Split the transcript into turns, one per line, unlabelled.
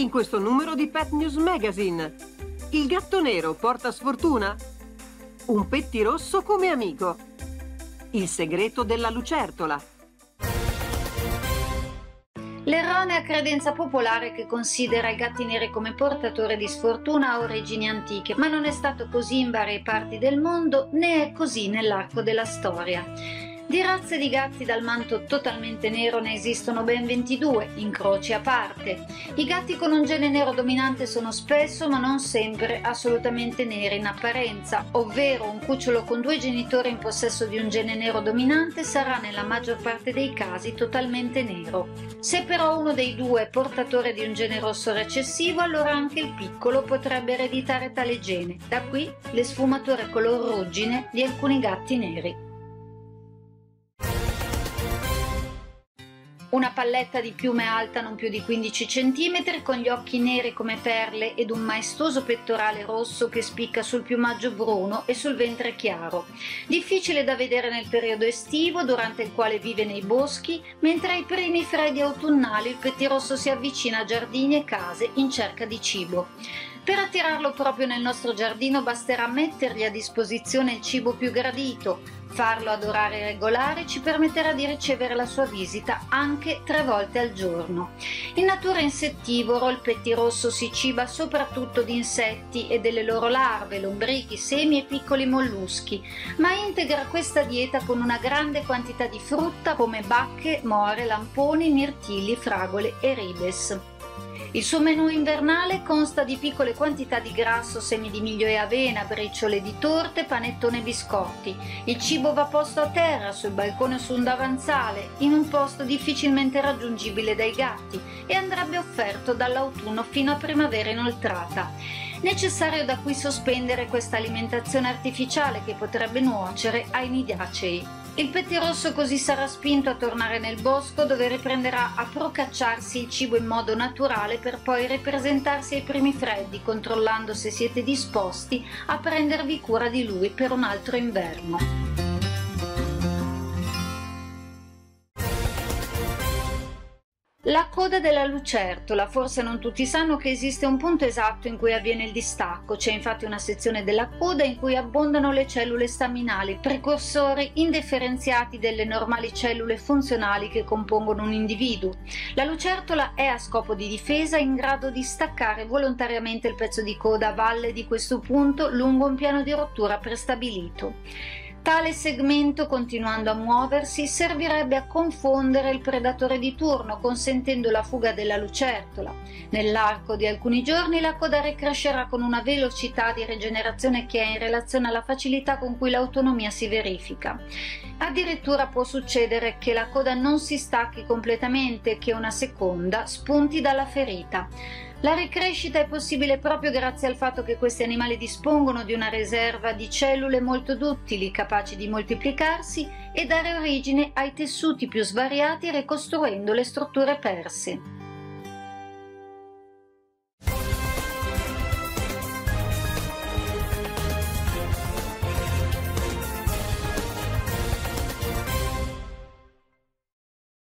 In questo numero di Pet News Magazine. Il gatto nero porta sfortuna? Un pettirosso come amico. Il segreto della lucertola.
L'erronea credenza popolare che considera i gatti neri come portatori di sfortuna ha origini antiche, ma non è stato così in varie parti del mondo né è così nell'arco della storia. Di razze di gatti dal manto totalmente nero ne esistono ben 22, incroci a parte. I gatti con un gene nero dominante sono spesso, ma non sempre, assolutamente neri in apparenza, ovvero un cucciolo con due genitori in possesso di un gene nero dominante sarà nella maggior parte dei casi totalmente nero. Se però uno dei due è portatore di un gene rosso recessivo, allora anche il piccolo potrebbe ereditare tale gene. Da qui le sfumature color ruggine di alcuni gatti neri. Una palletta di piume alta non più di 15 cm con gli occhi neri come perle ed un maestoso pettorale rosso che spicca sul piumaggio bruno e sul ventre chiaro. Difficile da vedere nel periodo estivo durante il quale vive nei boschi, mentre ai primi freddi autunnali il pettirosso si avvicina a giardini e case in cerca di cibo. Per attirarlo proprio nel nostro giardino basterà mettergli a disposizione il cibo più gradito, farlo ad orari regolari ci permetterà di ricevere la sua visita anche tre volte al giorno. In natura insettivoro il pettirosso si ciba soprattutto di insetti e delle loro larve, lombrichi, semi e piccoli molluschi, ma integra questa dieta con una grande quantità di frutta come bacche, more, lamponi, mirtilli, fragole e ribes. Il suo menù invernale consta di piccole quantità di grasso, semi di miglio e avena, briciole di torte, panettone e biscotti. Il cibo va posto a terra, sul balcone o su un davanzale, in un posto difficilmente raggiungibile dai gatti e andrebbe offerto dall'autunno fino a primavera inoltrata. Necessario da qui sospendere questa alimentazione artificiale che potrebbe nuocere ai nidiacei. Il pettirosso così sarà spinto a tornare nel bosco dove riprenderà a procacciarsi il cibo in modo naturale per poi ripresentarsi ai primi freddi controllando se siete disposti a prendervi cura di lui per un altro inverno. La coda della lucertola, forse non tutti sanno che esiste un punto esatto in cui avviene il distacco, c'è infatti una sezione della coda in cui abbondano le cellule staminali, precursori indifferenziati delle normali cellule funzionali che compongono un individuo. La lucertola è a scopo di difesa in grado di staccare volontariamente il pezzo di coda a valle di questo punto lungo un piano di rottura prestabilito. Tale segmento, continuando a muoversi, servirebbe a confondere il predatore di turno, consentendo la fuga della lucertola. Nell'arco di alcuni giorni la coda ricrescerà con una velocità di rigenerazione che è in relazione alla facilità con cui l'autonomia si verifica. Addirittura può succedere che la coda non si stacchi completamente e che una seconda spunti dalla ferita. La ricrescita è possibile proprio grazie al fatto che questi animali dispongono di una riserva di cellule molto duttili, capaci di moltiplicarsi e dare origine ai tessuti più svariati ricostruendo le strutture perse.